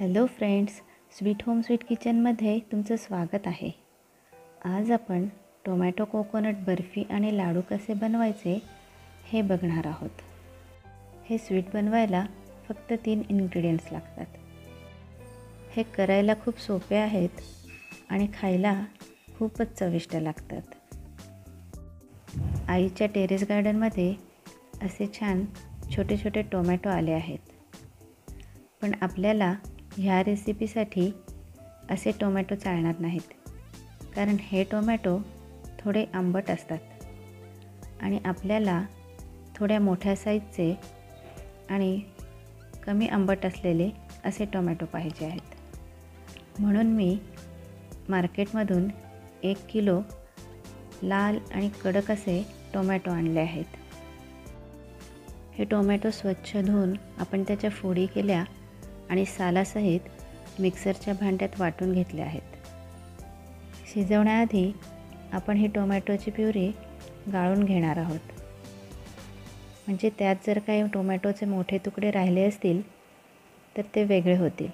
Hello friends sweet home sweet किचनमध्ये तुमचं स्वागत आहे. आज आपण टोमॅटो कोकोनट बर्फी आणि लाडू कसे बनवायचे हे बघणार आहोत. हे स्वीट बनवायला फक्त तीन इन्ग्रेडियंट्स लागतात. हे करायला खूप सोपे आहेत आणि खायला खूपच चविष्ट लागतात. आईच्या टेरेस गार्डनमध्ये असे छान छोटे छोटे टोमॅटो आले आहेत. पण आपल्याला ह्या रेसिपीसाठी असे टोमॅटो चालणार नाहीत. कारण हे टोमॅटो थोडे आंबट असतात. आणि आपल्याला थोड्या मोठ्या साईजचे आणि कमी आंबट असलेले असे टोमॅटो पाहिजे आहेत. म्हणून मी मार्केटमधून एक किलो लाल आणि कडक असे टोमॅटो आणले आहेत. हे टोमॅटो स्वच्छ धुवून आपण त्याच्या फोडी केल्या आणि सालासहित मिक्सरच्या भांड्यात वाटून घेतले आहेत. शिजवण्याआधी आपण ही टोमॅटोची प्युरी गाळून घेणार आहोत. म्हणजे त्यात जर काही टोमॅटोचे मोठे तुकडे राहिले असतील तर ते वेगळे होतील.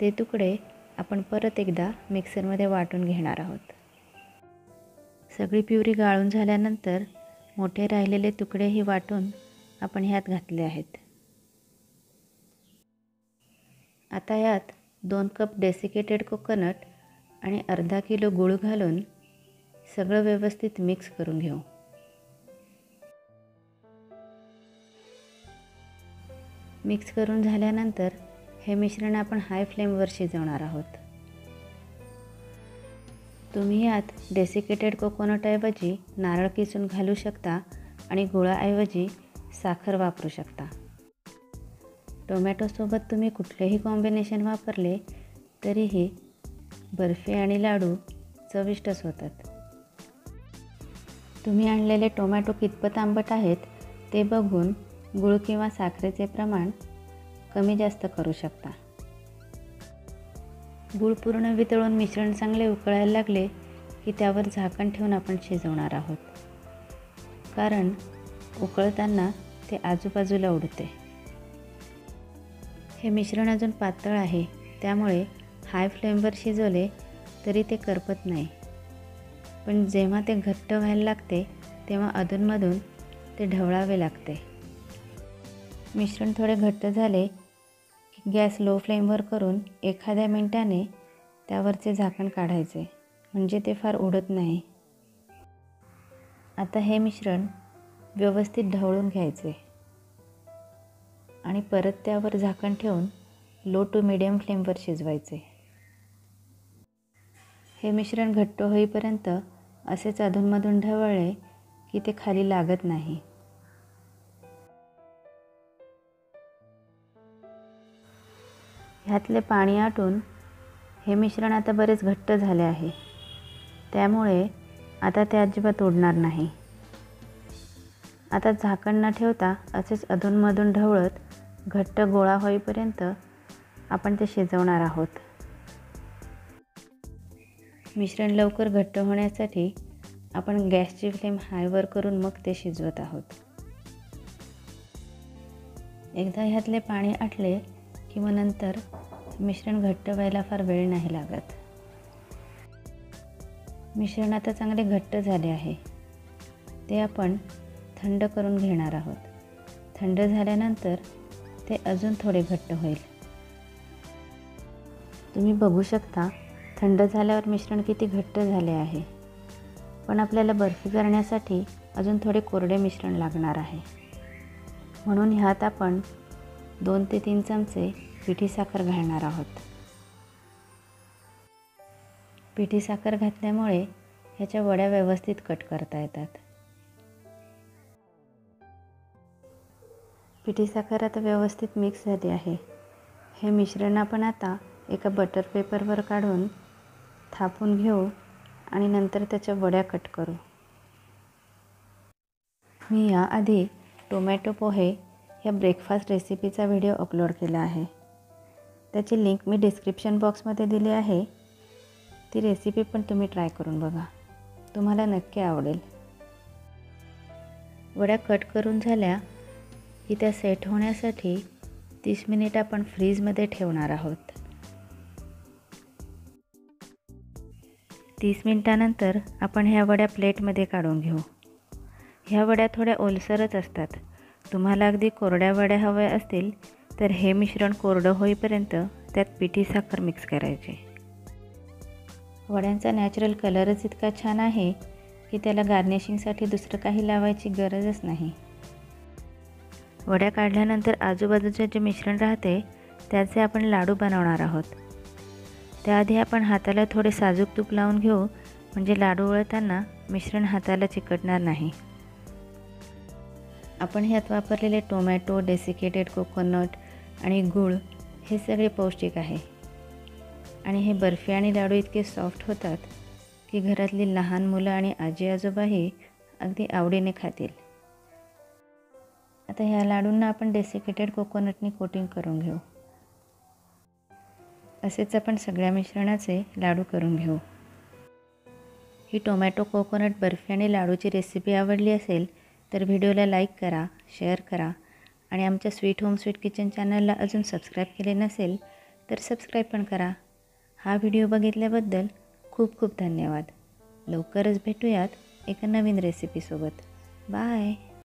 ते तुकडे आपण परत एकदा मिक्सरमध्ये वाटून घेणार आहोत. सगळी प्युरी गाळून झाल्यानंतर मोठे राहिलेले तुकडेही वाटून आपण ह्यात घातले आहेत. आता यात दोन कप डेसिकेटेड कोकोनट आणि अर्धा किलो गूळ घालून सगळं व्यवस्थित मिक्स करून घेऊ. मिक्स करून झाल्यानंतर हे मिश्रण आपण हाय फ्लेमवर शिजवणार आहोत. तुम्ही यात डेसिकेटेड कोकोनटऐवजी नारळ किसून घालू शकता आणि गुळाऐवजी साखर वापरू शकता. टोमॅटोसोबत तुम्ही कुठलेही कॉम्बिनेशन वापरले तरीही बर्फी आणि लाडू चविष्टच होतात. तुम्ही आणलेले टोमॅटो कितपत आंबट आहेत ते बघून गुळ किंवा साखरेचे प्रमाण कमी जास्त करू शकता. गूळ पूर्ण वितळून मिश्रण चांगले उकळायला लागले की त्यावर झाकण ठेवून आपण शिजवणार आहोत. कारण उकळताना ते आजूबाजूला उडते. हे मिश्रण अजून पातळ आहे. त्यामुळे हाय फ्लेमवर शिजवले तरी ते करपत नाही. पण जेव्हा ते घट्ट व्हायला लागते तेव्हा अधूनमधून ते ढवळावे लागते. मिश्रण थोडे घट्ट झाले की गॅस लो फ्लेमवर करून एखाद्या मिनटाने त्यावरचे झाकण काढायचे म्हणजे ते फार उडत नाही. आता हे मिश्रण व्यवस्थित ढवळून घ्यायचे. आणि परत त्यावर झाकण ठेवून लो टू मिडियम फ्लेमवर शिजवायचे. हे मिश्रण घट्ट होईपर्यंत असेच अधूनमधून ढवळले की ते खाली लागत नाही. ह्यातले पाणी आटून हे मिश्रण आता बरेच घट्ट झाले आहे. त्यामुळे आता ते अजिबात उडणार नाही. आता झाकण न ठेवता असेच अधूनमधून ढवळत घट्ट गोळा होईपर्यंत आपण ते शिजवणार आहोत. मिश्रण लवकर घट्ट होण्यासाठी आपण गॅसची फ्लेम हायवर करून मग ते शिजवत आहोत. एकदा ह्यातले पाणी आटले की मग नंतर मिश्रण घट्ट व्हायला फार वेळ नाही लागत. मिश्रण आता चांगले घट्ट झाले आहे. ते आपण थंड करून घेणार आहोत. थंड झाल्यानंतर ते अजून थोडे घट्ट होईल. तुम्ही बघू शकता थंड झाल्यावर मिश्रण किती घट्ट झाले आहे. पण आपल्याला बर्फी करण्यासाठी अजून थोडे कोरडे मिश्रण लागणार आहे. म्हणून ह्यात आपण दोन ते तीन चमचे पिठी साखर घालणार आहोत. पिठी साखर घातल्यामुळे ह्याच्या वड्या व्यवस्थित कट करता येतात. पिठी साखर आता व्यवस्थित मिक्स झाली आहे. हे मिश्रण आपण आता एका बटर पेपरवर काढून थापून घेऊ आणि नंतर त्याच्या वड्या कट करू. मी याआधी टोमॅटो पोहे या ब्रेकफास्ट रेसिपीचा व्हिडिओ अपलोड केला आहे. त्याची लिंक मी डिस्क्रिप्शन बॉक्समध्ये दिली आहे. ती रेसिपी पण तुम्ही ट्राय करून बघा. तुम्हाला नक्की आवडेल. वड्या कट करून झाल्या की त्या सेट होण्यासाठी तीस मिनिट आपण फ्रीजमध्ये ठेवणार आहोत. तीस मिनटानंतर आपण ह्या वड्या प्लेटमध्ये काढून घेऊ. ह्या वड्या थोड्या ओलसरच असतात. तुम्हाला अगदी कोरड्या वड्या हव्या असतील तर हे मिश्रण कोरडं होईपर्यंत त्यात पिठी साखर मिक्स करायचे. वड्यांचा नॅचरल कलरच इतका छान आहे की त्याला गार्निशिंगसाठी दुसरं काही लावायची गरजच नाही. वड्या काढल्यानंतर आजूबाजूचे जे मिश्रण राहते त्याचे आपण लाडू बनवणार आहोत. त्याआधी आपण हाताला थोडे साजूक तूप लावून घेऊ म्हणजे लाडू वळताना मिश्रण हाताला चिकटणार नाही. आपण ह्यात वापरलेले टोमॅटो डेसिकेटेड कोकोनट आणि गूळ हे सगळे पौष्टिक आहे. आणि हे बर्फी आणि लाडू इतके सॉफ्ट होतात की घरातली लहान मुलं आणि आजी आजोबाही अगदी आवडीने खातील. आता ह्या लाडूंना आपण डेसिकेटेड कोकोनटनी कोटिंग करून घेऊ. असेच आपण सगळ्या मिश्रणाचे लाडू करून घेऊ. ही टोमॅटो कोकोनट बर्फी आणि लाडूची रेसिपी आवडली असेल तर व्हिडिओला लाईक करा शेअर करा आणि आमच्या स्वीट होम स्वीट किचन चॅनलला अजून सबस्क्राईब केले नसेल तर सबस्क्राईब पण करा. हा व्हिडिओ बघितल्याबद्दल खूप खूप धन्यवाद. लवकरच भेटूयात एका नवीन रेसिपीसोबत बाय